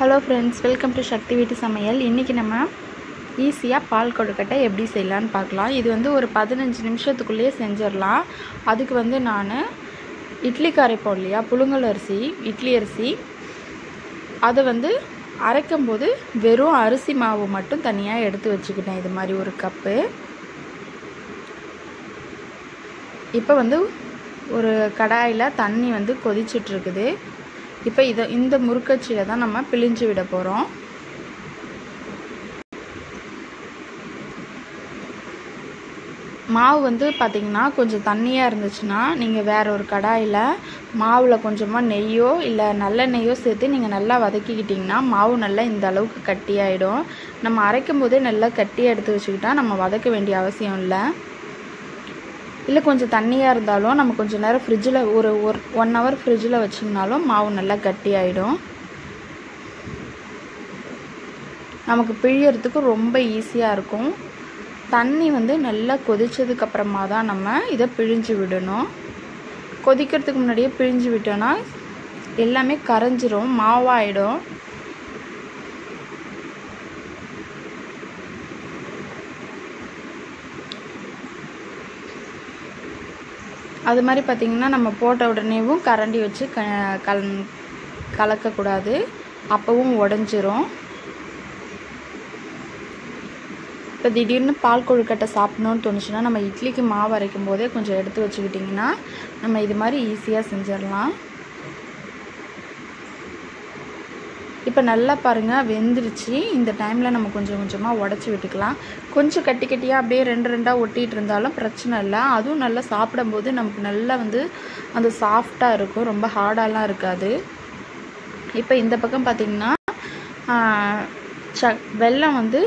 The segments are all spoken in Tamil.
Hello friends welcome to Sakthi வீட்டு சமையல் இன்றைக்கி நம்ம ஈஸியாக பால் கொழுக்கட்டை எப்படி செய்யலான்னு பார்க்கலாம். இது வந்து ஒரு பதினஞ்சு நிமிஷத்துக்குள்ளேயே செஞ்சிடலாம். அதுக்கு வந்து நான் இட்லி கரைப்போம் இல்லையா? புழுங்கல் அரிசி இட்லி அரிசி. அதை வந்து அரைக்கும்போது வெறும் அரிசி மாவு மட்டும் தனியாக எடுத்து வச்சுக்கிட்டேன். இது மாதிரி ஒரு கப்பு. இப்போ வந்து ஒரு கடாயில் தண்ணி வந்து கொதிச்சிட்ருக்குது இப்போ இதை இந்த முறுக்கச்சியில் தான் நம்ம பிழிஞ்சு விட போகிறோம் மாவு வந்து பார்த்திங்கன்னா கொஞ்சம் தண்ணியாக இருந்துச்சுன்னா நீங்கள் வேறு ஒரு கடாயில் மாவில் கொஞ்சமாக நெய்யோ இல்லை நல்லெண்ணெய்யோ சேர்த்து நீங்கள் நல்லா வதக்கிக்கிட்டிங்கன்னா மாவு நல்லா இந்த அளவுக்கு கட்டியாயிடும். நம்ம அரைக்கும் போதே நல்லா கட்டியாக எடுத்து வச்சுக்கிட்டா நம்ம வதக்க வேண்டிய அவசியம் இல்லை. இல்லை கொஞ்சம் தண்ணியாக இருந்தாலும் நம்ம கொஞ்சம் நேரம் ஃப்ரிட்ஜில் ஒரு ஒரு ஒன் ஹவர் ஃப்ரிட்ஜில் வச்சிங்கனாலும் மாவு நல்லா கட்டியாயிடும். நமக்கு பிழியறதுக்கு ரொம்ப ஈஸியாக இருக்கும். தண்ணி வந்து நல்லா கொதிச்சதுக்கப்புறமா தான் நம்ம இதை பிழிஞ்சு விடணும். கொதிக்கிறதுக்கு முன்னாடியே பிழிஞ்சு விட்டோன்னா எல்லாமே கரைஞ்சிரும் மாவாயிடும். அது மாதிரி பார்த்திங்கன்னா நம்ம போட்ட உடனேவும் கரண்டி வச்சு க கல் கலக்கக்கூடாது. அப்போவும் உடஞ்சிரும். இப்போ திடீர்னு பால் கொழுக்கட்டை சாப்பிட்ணுன்னு தோணுச்சுன்னா நம்ம இட்லிக்கு மாவு அரைக்கும் போதே கொஞ்சம் எடுத்து வச்சுக்கிட்டிங்கன்னா நம்ம இது மாதிரி ஈஸியாக செஞ்சிடலாம். இப்போ நல்லா பாருங்கள் வெந்துருச்சு. இந்த டைமில் நம்ம கொஞ்சம் கொஞ்சமாக உடச்சி விட்டுக்கலாம். கொஞ்சம் கட்டி கட்டியாக அப்படியே ரெண்டு ரெண்டாக ஒட்டிகிட்டு இருந்தாலும் பிரச்சனை இல்லை. அதுவும் நல்லா சாப்பிடும்போது நமக்கு நல்லா வந்து அந்த சாஃப்டாக இருக்கும். ரொம்ப ஹார்டாலாம் இருக்காது. இப்போ இந்த பக்கம் பார்த்திங்கன்னா ச வெல்லம் வந்து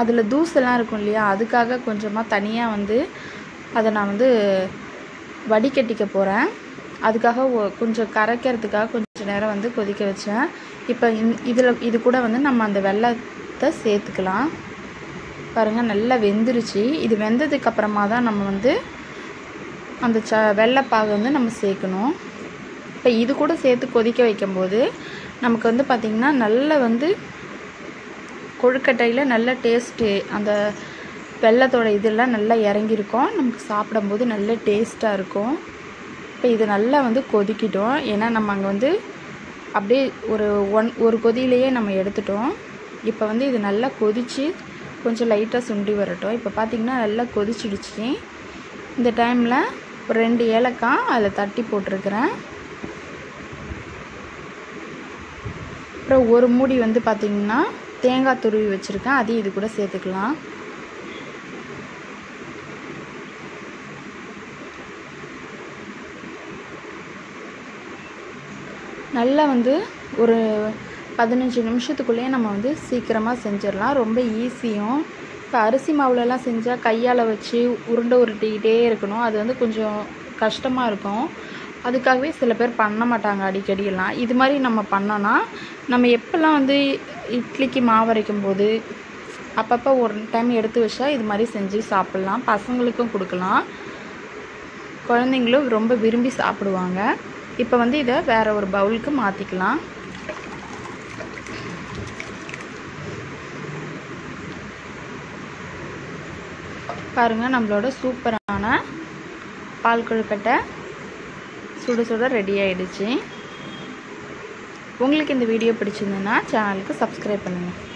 அதில் தூசெல்லாம் இருக்கும் இல்லையா? அதுக்காக கொஞ்சமாக தனியாக வந்து அதை நான் வந்து வடிகட்டிக்க போகிறேன் அதுக்காக கொஞ்சம் கரைக்கிறதுக்காக கொஞ்சம் நேரம் வந்து கொதிக்க வச்சேன். இப்போ இதில் இது கூட வந்து நம்ம அந்த வெள்ளத்தை சேர்த்துக்கலாம். பாருங்கள் நல்லா வெந்துருச்சு. இது வெந்ததுக்கு அப்புறமா தான் நம்ம வந்து அந்த ச வெள்ளைப்பாகு வந்து நம்ம சேர்க்கணும். இப்போ இது கூட சேர்த்து கொதிக்க வைக்கும்போது நமக்கு வந்து பார்த்திங்கன்னா நல்ல வந்து கொழுக்கட்டையில் நல்ல டேஸ்ட்டு அந்த வெள்ளத்தோட இதெல்லாம் நல்லா இறங்கியிருக்கும். நமக்கு சாப்பிடும்போது நல்ல டேஸ்ட்டாக இருக்கும். இப்போ இது நல்லா வந்து கொதிக்கிட்டோம். ஏன்னா நம்ம அங்கே வந்து அப்படியே ஒரு ஒன் ஒரு கொதியிலையே நம்ம எடுத்துட்டோம். இப்போ வந்து இது நல்லா கொதித்து கொஞ்சம் லைட்டாக சுண்டி வரட்டும். இப்போ பார்த்திங்கன்னா நல்லா கொதிச்சிடுச்சு. இந்த டைமில் ஒரு ரெண்டு ஏலக்காய் அதில் தட்டி போட்டிருக்கிறேன். அப்புறம் ஒரு மூடி வந்து பார்த்திங்கன்னா தேங்காய் துருவி வச்சுருக்கேன். அதையும் இது கூட சேர்த்துக்கலாம். நல்லா வந்து ஒரு பதினஞ்சு நிமிஷத்துக்குள்ளேயே நம்ம வந்து சீக்கிரமாக செஞ்சிடலாம். ரொம்ப ஈஸியும். இப்போ அரிசி மாவுலலாம் செஞ்சால் கையால் வச்சு உருண்டை உருட்டிக்கிட்டே இருக்கணும். அது வந்து கொஞ்சம் கஷ்டமாக இருக்கும். அதுக்காகவே சில பேர் பண்ண மாட்டாங்க அடிக்கடியெல்லாம். இது மாதிரி நம்ம பண்ணோன்னா நம்ம எப்போல்லாம் வந்து இட்லிக்கு மாவு அரைக்கும் போது அப்பப்போ ஒரு டைம் எடுத்து வச்சா இது மாதிரி செஞ்சு சாப்பிட்லாம். பசங்களுக்கும் கொடுக்கலாம். குழந்தைங்களும் ரொம்ப விரும்பி சாப்பிடுவாங்க. இப்போ வந்து இதை வேறு ஒரு பவுலுக்கு மாற்றிக்கலாம் பாருங்கள் நம்மளோட சூப்பரான பால் கொழுக்கட்டை சுட சுட ரெடி ஆகிடுச்சு உங்களுக்கு இந்த வீடியோ பிடிச்சிருந்துன்னா சேனலுக்கு சப்ஸ்கிரைப் பண்ணுங்கள்